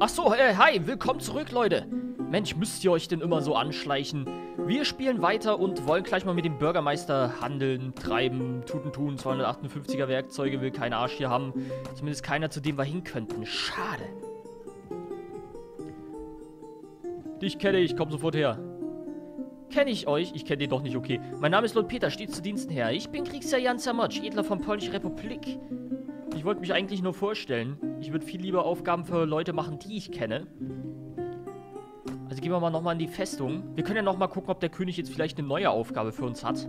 Achso, äh, hi, willkommen zurück, Leute. Mensch, müsst ihr euch denn immer so anschleichen? Wir spielen weiter und wollen gleich mal mit dem Bürgermeister handeln, treiben, tuten tun. 258er Werkzeuge will kein Arsch hier haben. Zumindest keiner, zu dem wir hin könnten. Schade. Dich kenne ich, komm sofort her. Kenne ich euch? Ich kenne den doch nicht, okay. Mein Name ist Lord Peter, steht zu Diensten her. Ich bin Kriegsherr Jan Zamotsch, Edler von Polnische Republik. Ich wollte mich eigentlich nur vorstellen. Ich würde viel lieber Aufgaben für Leute machen, die ich kenne. Also gehen wir mal nochmal in die Festung. Wir können ja nochmal gucken, ob der König jetzt vielleicht eine neue Aufgabe für uns hat.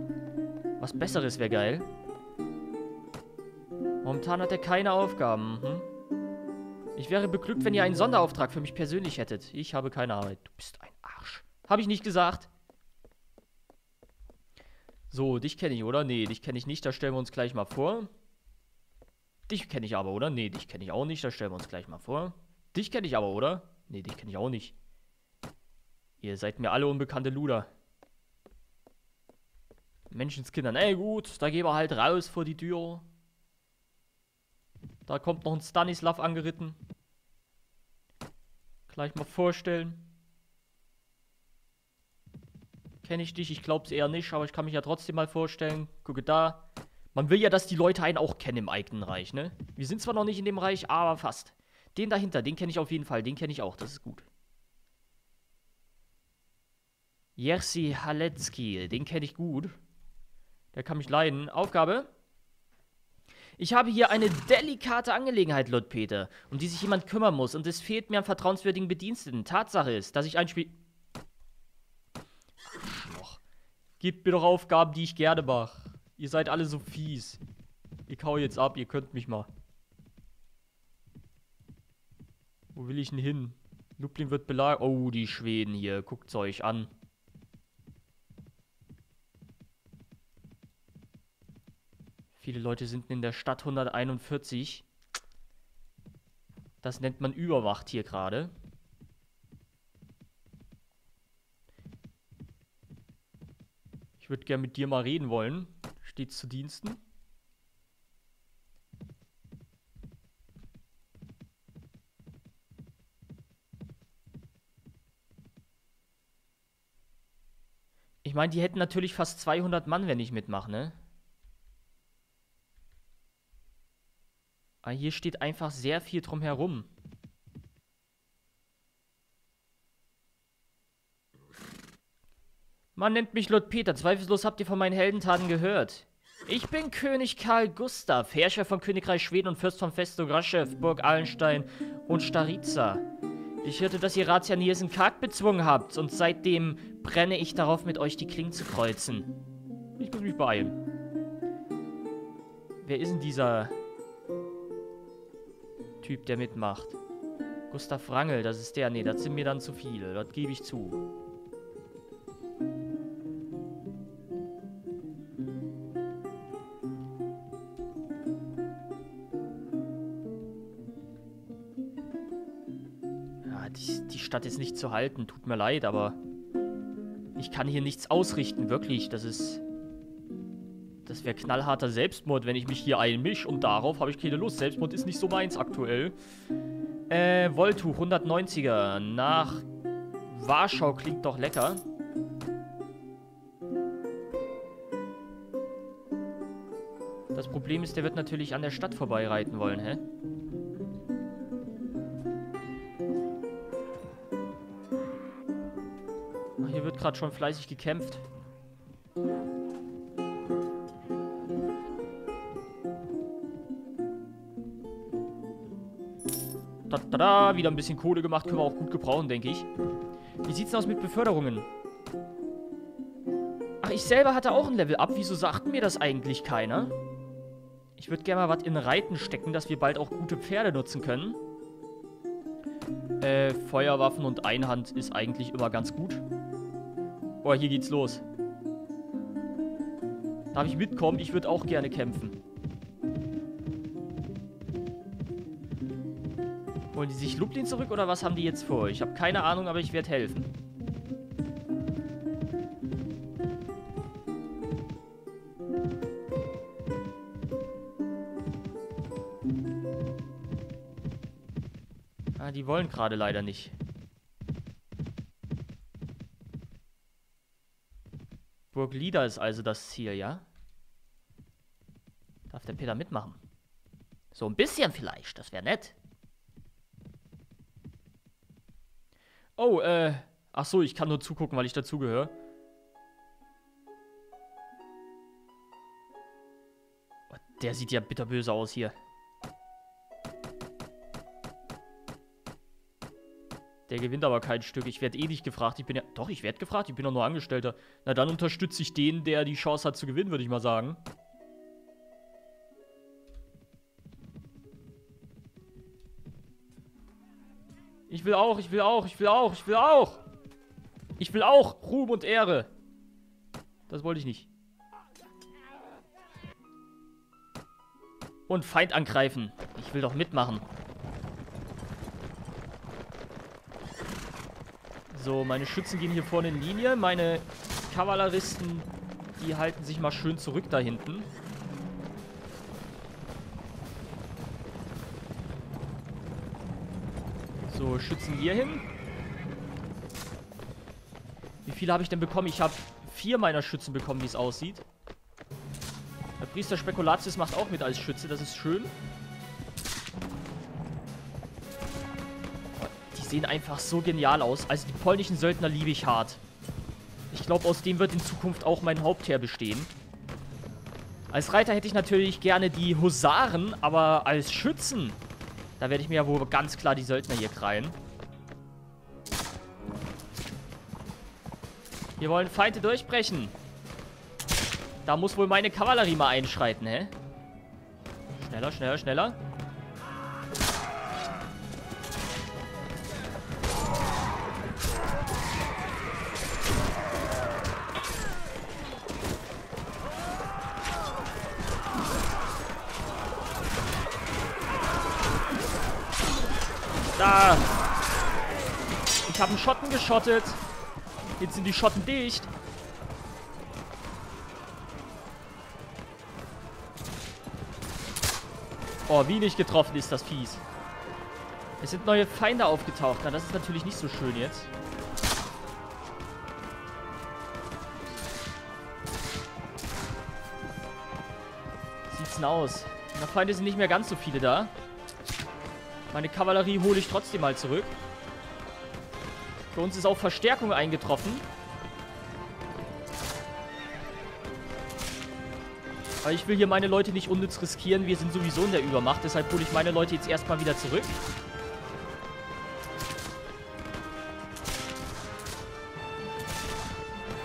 Was Besseres wäre geil. Momentan hat er keine Aufgaben. Hm? Ich wäre beglückt, wenn ihr einen Sonderauftrag für mich persönlich hättet. Ich habe keine Arbeit. Du bist ein Arsch. Habe ich nicht gesagt. So, dich kenne ich, oder? Nee, dich kenne ich nicht. Da stellen wir uns gleich mal vor. Dich kenne ich aber, oder? Nee, dich kenne ich auch nicht. Da stellen wir uns gleich mal vor. Dich kenne ich aber, oder? Nee, dich kenne ich auch nicht. Ihr seid mir alle unbekannte Luder. Menschenskindern. Ey, gut, da gehen wir halt raus vor die Tür. Da kommt noch ein Stanislav angeritten. Gleich mal vorstellen. Kenne ich dich? Ich glaube es eher nicht, aber ich kann mich ja trotzdem mal vorstellen. Gucke da. Man will ja, dass die Leute einen auch kennen im eigenen Reich, ne? Wir sind zwar noch nicht in dem Reich, aber fast. Den dahinter, den kenne ich auf jeden Fall. Den kenne ich auch, das ist gut. Jerzy Halecki, den kenne ich gut. Der kann mich leiden. Aufgabe? Ich habe hier eine delikate Angelegenheit, Lord Peter, um die sich jemand kümmern muss, und es fehlt mir an vertrauenswürdigen Bediensteten. Tatsache ist, dass ich ein Spiel... Gebt mir doch Aufgaben, die ich gerne mache. Ihr seid alle so fies. Ich hau jetzt ab, ihr könnt mich mal. Wo will ich denn hin? Lublin wird belagert. Oh, die Schweden hier. Guckt's euch an. Viele Leute sind in der Stadt 141. Das nennt man Überwacht hier gerade. Ich würde gerne mit dir mal reden wollen. Steht zu Diensten. Ich meine, die hätten natürlich fast 200 Mann, wenn ich mitmache, ne? Aber ah, hier steht einfach sehr viel drum herum. Man nennt mich Lord Peter. Zweifellos habt ihr von meinen Heldentaten gehört. Ich bin König Karl Gustav, Herrscher von Königreich Schweden und Fürst von Festung Raschew, Burg Allenstein und Staritza. Ich hörte, dass ihr Ratsherrn Nielsen Karg bezwungen habt und seitdem brenne ich darauf, mit euch die Klingen zu kreuzen. Ich muss mich beeilen. Wer ist denn dieser Typ, der mitmacht. Gustav Rangel, das ist der. Nee, das sind mir dann zu viele. Das gebe ich zu. Zu halten. Tut mir leid, aber... Ich kann hier nichts ausrichten, wirklich. Das ist... Das wäre knallharter Selbstmord, wenn ich mich hier einmische. Und darauf habe ich keine Lust. Selbstmord ist nicht so meins aktuell. Äh, Wolltuch, 190er. Nach Warschau klingt doch lecker. Das Problem ist, der wird natürlich an der Stadt vorbeireiten wollen, hä? Gerade schon fleißig gekämpft. Tada, wieder ein bisschen Kohle gemacht. Können wir auch gut gebrauchen, denke ich. Wie sieht's denn aus mit Beförderungen? Ach, ich selber hatte auch ein Level-Up. Wieso sagt mir das eigentlich keiner? Ich würde gerne mal was in Reiten stecken, dass wir bald auch gute Pferde nutzen können. Äh, Feuerwaffen und Einhand ist eigentlich immer ganz gut. Oh, hier geht's los. Darf ich mitkommen? Ich würde auch gerne kämpfen. Holen die sich Lublin zurück oder was haben die jetzt vor? Ich habe keine Ahnung, aber ich werde helfen. Ah, die wollen gerade leider nicht. Burg Lieder ist also das Ziel, ja? Darf der Peter mitmachen? So ein bisschen vielleicht, das wäre nett. Oh, äh, ach so, ich kann nur zugucken, weil ich dazugehöre. Oh, der sieht ja bitterböse aus hier. Der gewinnt aber kein Stück. Ich werde eh nicht gefragt. Ich bin ja... Doch, ich werde gefragt. Ich bin doch nur Angestellter. Na, dann unterstütze ich den, der die Chance hat zu gewinnen, würde ich mal sagen. Ich will auch, ich will auch, ich will auch, ich will auch. Ich will auch Ruhm und Ehre. Das wollte ich nicht. Und Feind angreifen. Ich will doch mitmachen. So, meine Schützen gehen hier vorne in Linie. Meine Kavalleristen, die halten sich mal schön zurück da hinten. So, Schützen hier hin. Wie viele habe ich denn bekommen? Ich habe vier meiner Schützen bekommen, wie es aussieht. Der Priester Spekulatius macht auch mit als Schütze, das ist schön. Sehen einfach so genial aus. Also die polnischen Söldner liebe ich hart. Ich glaube, aus dem wird in Zukunft auch mein Hauptheer bestehen. Als Reiter hätte ich natürlich gerne die Husaren, aber als Schützen, da werde ich mir ja wohl ganz klar die Söldner hier krallen. Hier wollen Feinde durchbrechen. Da muss wohl meine Kavallerie mal einschreiten, hä? Schneller, schneller, schneller. Da. Ich habe einen Schotten geschottet. Jetzt sind die Schotten dicht. Oh, wie nicht getroffen ist das fies. Es sind neue Feinde aufgetaucht. Na, das ist natürlich nicht so schön jetzt. Sieht's denn aus? Na, Feinde sind nicht mehr ganz so viele da. Meine Kavallerie hole ich trotzdem mal zurück. Für uns ist auch Verstärkung eingetroffen. Aber ich will hier meine Leute nicht unnütz riskieren. Wir sind sowieso in der Übermacht. Deshalb hole ich meine Leute jetzt erstmal wieder zurück.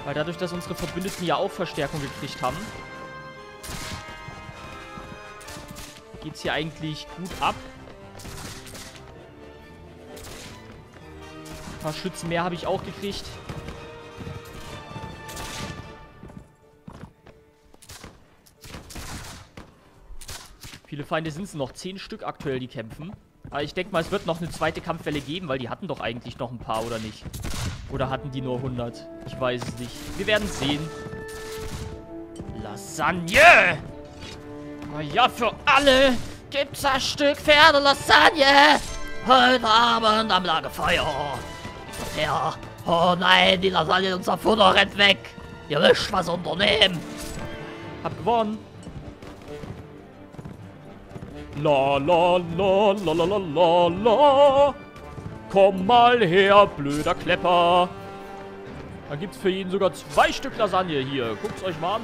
Weil dadurch, dass unsere Verbündeten ja auch Verstärkung gekriegt haben, geht es hier eigentlich gut ab. Paar Schützen mehr habe ich auch gekriegt. Viele Feinde sind es noch. Zehn Stück aktuell, die kämpfen. Aber ich denke mal, es wird noch eine zweite Kampfwelle geben, weil die hatten doch eigentlich noch ein paar, oder nicht? Oder hatten die nur 100? Ich weiß es nicht. Wir werden sehen. Lasagne! Na ja, für alle gibt's ein Stück Pferde-Lasagne! Heute Abend am Lagerfeuer. Ja. Oh nein, die Lasagne unser Futter rennt weg. Ihr müsst was unternehmen. Hab gewonnen. La la la la la la la la. Komm mal her, blöder Klepper. Da gibt's für ihn sogar zwei Stück Lasagne hier. Guckt's euch mal an.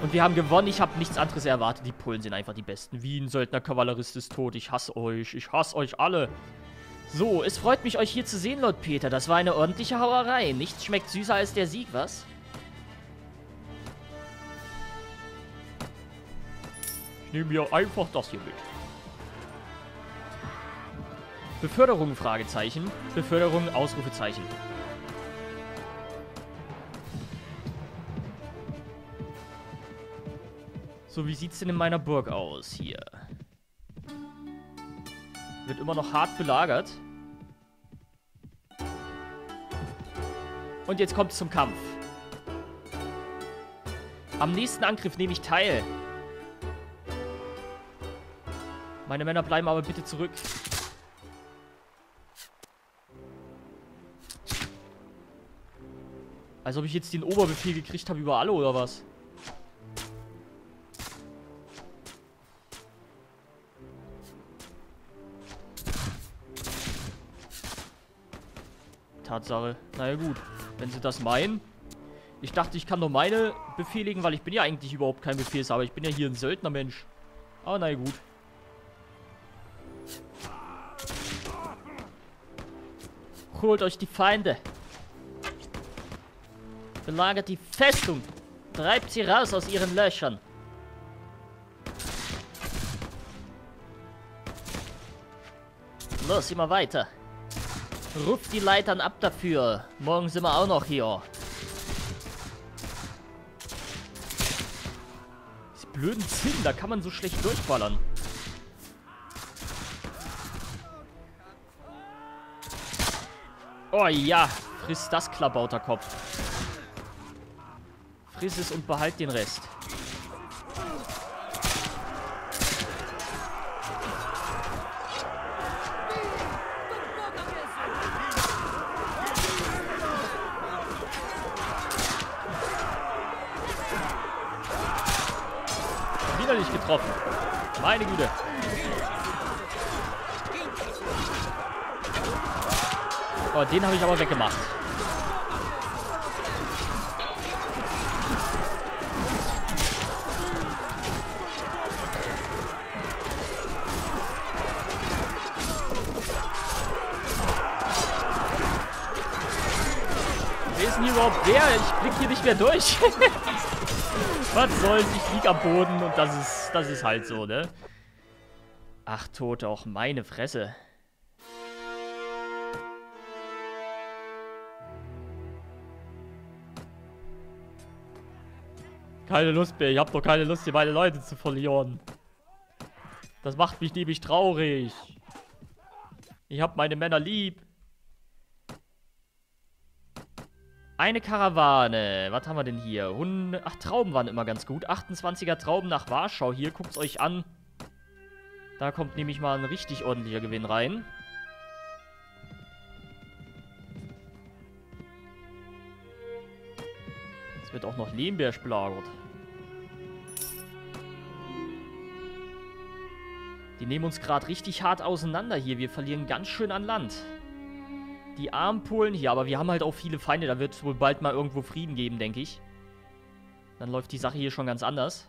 Und wir haben gewonnen. Ich habe nichts anderes erwartet. Die Polen sind einfach die Besten. Wien, Söldner, Kavallerist ist tot. Ich hasse euch. Ich hasse euch alle. So, es freut mich, euch hier zu sehen, Lord Peter. Das war eine ordentliche Hauerei. Nichts schmeckt süßer als der Sieg, was? Ich nehme mir einfach das hier mit. Beförderung, Fragezeichen. Beförderung, Ausrufezeichen. So, wie sieht's denn in meiner Burg aus hier? Wird immer noch hart belagert. Und jetzt kommt es zum Kampf. Am nächsten Angriff nehme ich teil. Meine Männer bleiben aber bitte zurück. Als ob ich jetzt den Oberbefehl gekriegt habe über alle oder was? Tatsache. Naja gut, wenn sie das meinen. Ich dachte, ich kann nur meine befehligen, weil ich bin ja eigentlich überhaupt kein Befehlshaber. Ich bin ja hier ein Söldnermensch. Aber naja gut. Holt euch die Feinde. Belagert die Festung. Treibt sie raus aus ihren Löchern. Los, immer weiter. Ruft die Leitern ab dafür. Morgen sind wir auch noch hier. Diese blöden Zinnen, da kann man so schlecht durchballern. Oh ja, friss das Klabauterkopf. Friss es und behalt den Rest. Güte. Oh, den habe ich aber weggemacht. Wer ist denn überhaupt wer? Ich blick hier nicht mehr durch. Was soll's? Ich lieg am Boden und das ist, das ist halt so, ne? Ach, Tote, auch meine Fresse. Keine Lust mehr. Ich habe doch keine Lust, hier meine Leute zu verlieren. Das macht mich nämlich traurig. Ich habe meine Männer lieb. Eine Karawane. Was haben wir denn hier? Ach, Trauben waren immer ganz gut. 28er Trauben nach Warschau. Hier, guckt es euch an. Da kommt nämlich mal ein richtig ordentlicher Gewinn rein. Es wird auch noch Lehmberg belagert. Die nehmen uns gerade richtig hart auseinander hier. Wir verlieren ganz schön an Land. Die armen Polen hier, aber wir haben halt auch viele Feinde. Da wird es wohl bald mal irgendwo Frieden geben, denke ich. Dann läuft die Sache hier schon ganz anders.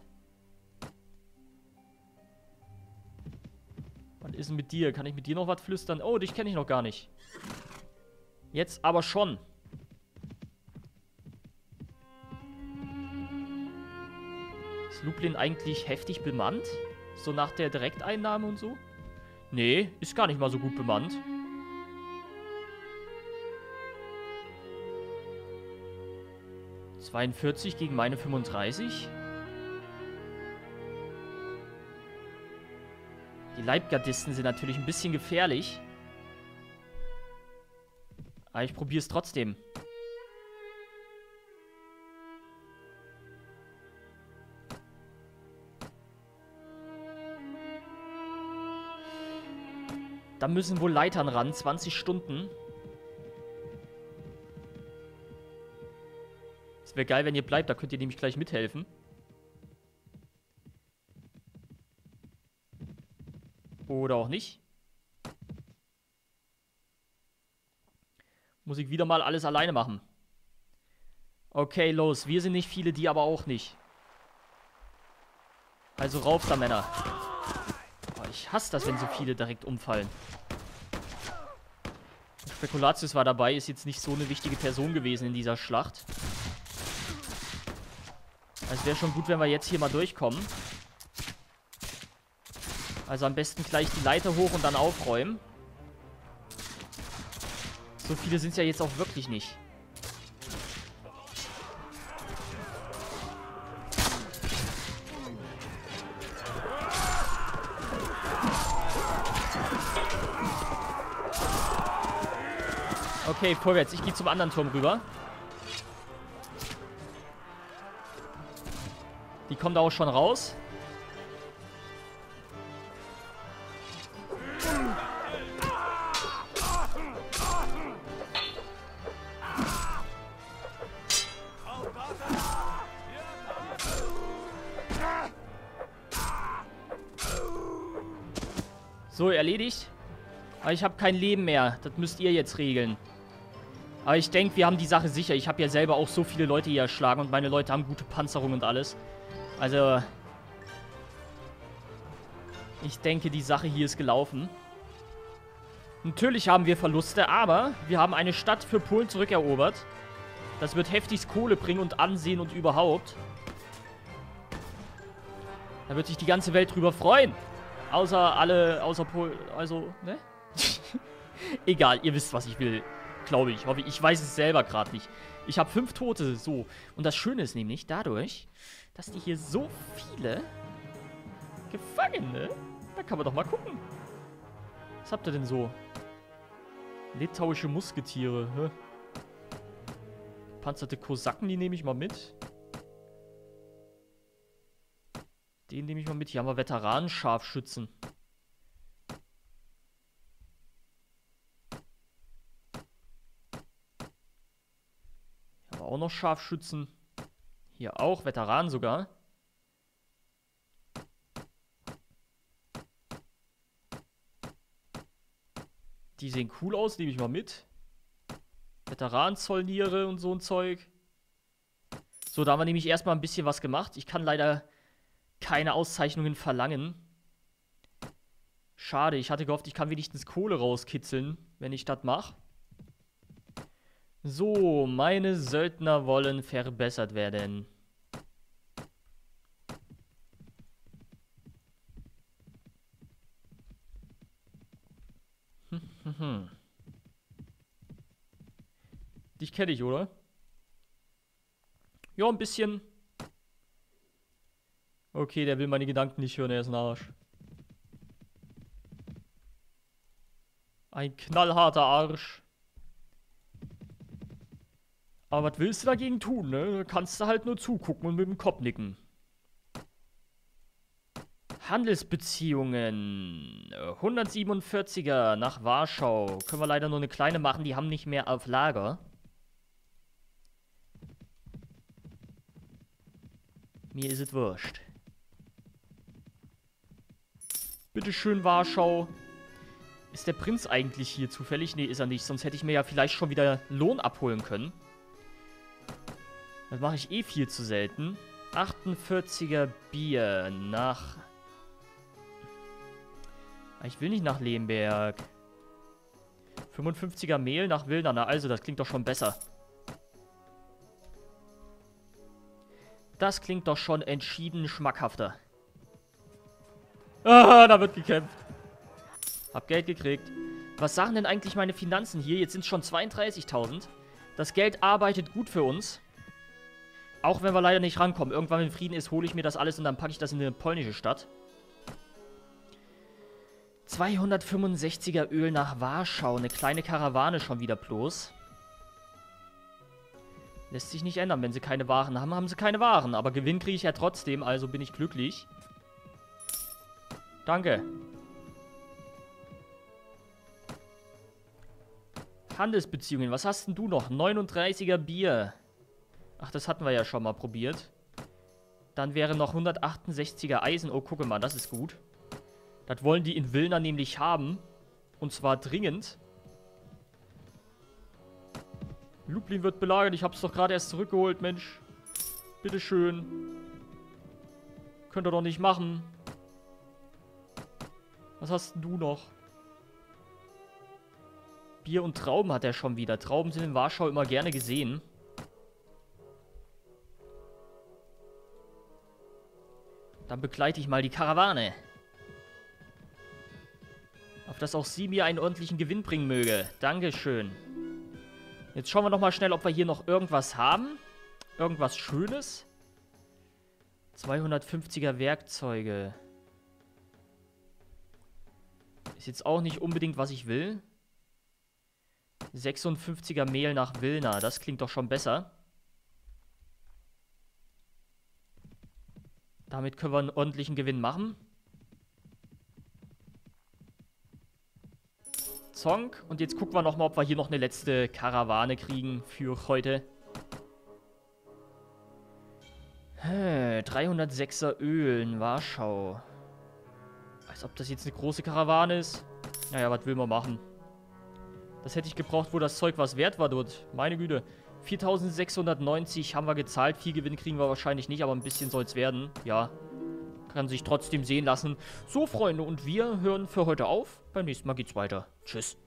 Was ist denn mit dir? Kann ich mit dir noch was flüstern? Oh, dich kenne ich noch gar nicht. Jetzt aber schon. Ist Lublin eigentlich heftig bemannt? So nach der Direkteinnahme und so? Nee, ist gar nicht mal so gut bemannt. ...42 gegen meine 35. Die Leibgardisten sind natürlich ein bisschen gefährlich. Aber ich probiere es trotzdem. Da müssen wohl Leitern ran. 20 Stunden. Es wäre geil, wenn ihr bleibt. Da könnt ihr nämlich gleich mithelfen. Oder auch nicht. Muss ich wieder mal alles alleine machen. Okay, los. Wir sind nicht viele, die aber auch nicht. Also rauf da, Männer. Ich hasse das, wenn so viele direkt umfallen. Spekulatius war dabei, ist jetzt nicht so eine wichtige Person gewesen in dieser Schlacht. Es wäre schon gut, wenn wir jetzt hier mal durchkommen. Also am besten gleich die Leiter hoch und dann aufräumen. So viele sind es ja jetzt auch wirklich nicht. Okay, vorwärts. Ich gehe zum anderen Turm rüber. Die kommen da auch schon raus. Aber ich habe kein Leben mehr. Das müsst ihr jetzt regeln. Aber ich denke, wir haben die Sache sicher. Ich habe ja selber auch so viele Leute hier erschlagen und meine Leute haben gute Panzerung und alles. Also... Ich denke, die Sache hier ist gelaufen. Natürlich haben wir Verluste, aber wir haben eine Stadt für Polen zurückerobert. Das wird heftigst Kohle bringen und Ansehen und überhaupt. Da wird sich die ganze Welt drüber freuen. Außer alle, außer Polen, also, ne? Egal, ihr wisst, was ich will. Glaube ich. Hoffe ich. weiß es selber gerade nicht. Ich habe fünf Tote, so. Und das Schöne ist nämlich dadurch, dass die hier so viele Gefangene... Da kann man doch mal gucken. Was habt ihr denn so? Litauische Musketiere. Hä? Panzerte Kosaken, die nehme ich mal mit. Den nehme ich mal mit. Hier haben wir Veteranen-Scharfschützen. Hier haben wir auch noch Scharfschützen. Hier auch, Veteranen sogar. Die sehen cool aus, nehme ich mal mit. Veteranenzollniere und so ein Zeug. So, da haben wir nämlich erstmal ein bisschen was gemacht. Ich kann leider keine Auszeichnungen verlangen. Schade, ich hatte gehofft, ich kann wenigstens Kohle rauskitzeln, wenn ich das mache. So, meine Söldner wollen verbessert werden. Hm, hm, hm. Dich kenne ich, oder? Ja, ein bisschen. Okay, der will meine Gedanken nicht hören, er ist ein Arsch. Ein knallharter Arsch. Aber was willst du dagegen tun, ne? Kannst du halt nur zugucken und mit dem Kopf nicken. Handelsbeziehungen. 147er nach Warschau. Können wir leider nur eine kleine machen, die haben nicht mehr auf Lager. Mir ist es wurscht. Bitteschön, Warschau. Ist der Prinz eigentlich hier zufällig? Nee, ist er nicht. Sonst hätte ich mir ja vielleicht schon wieder Lohn abholen können. Das mache ich eh viel zu selten. 48er Bier nach... Ich will nicht nach Lemberg. 55er Mehl nach Wilder. Na also, das klingt doch schon besser. Das klingt doch schon entschieden schmackhafter. Ah, da wird gekämpft. Hab Geld gekriegt. Was sagen denn eigentlich meine Finanzen hier? Jetzt sind es schon 32.000. Das Geld arbeitet gut für uns. Auch wenn wir leider nicht rankommen. Irgendwann, wenn Frieden ist, hole ich mir das alles und dann packe ich das in eine polnische Stadt. 265er Öl nach Warschau. Eine kleine Karawane schon wieder bloß. Lässt sich nicht ändern. Wenn sie keine Waren haben, haben sie keine Waren. Aber Gewinn kriege ich ja trotzdem, also bin ich glücklich. Danke. Handelsbeziehungen. Was hast denn du noch? 39er Bier. Ach, das hatten wir ja schon mal probiert. Dann wäre noch 168er Eisen. Oh, gucke mal, das ist gut. Das wollen die in Wilna nämlich haben. Und zwar dringend. Lublin wird belagert. Ich hab's doch gerade erst zurückgeholt, Mensch. Bitteschön. Könnt ihr doch nicht machen. Was hast du noch? Bier und Trauben hat er schon wieder. Trauben sind in Warschau immer gerne gesehen. Dann begleite ich mal die Karawane. Auf dass auch sie mir einen ordentlichen Gewinn bringen möge. Dankeschön. Jetzt schauen wir noch mal schnell, ob wir hier noch irgendwas haben. Irgendwas Schönes. 250er Werkzeuge. Ist jetzt auch nicht unbedingt, was ich will. 56er Mehl nach Wilna. Das klingt doch schon besser. Damit können wir einen ordentlichen Gewinn machen. Zonk. Und jetzt gucken wir nochmal, ob wir hier noch eine letzte Karawane kriegen für heute. 306er Öl in Warschau. Als ob das jetzt eine große Karawane ist. Naja, was will man machen? Das hätte ich gebraucht, wo das Zeug was wert war dort. Meine Güte. 4690 haben wir gezahlt. Viel Gewinn kriegen wir wahrscheinlich nicht, aber ein bisschen soll es werden. Ja, kann sich trotzdem sehen lassen. So, Freunde, und wir hören für heute auf. Beim nächsten Mal geht's weiter. Tschüss.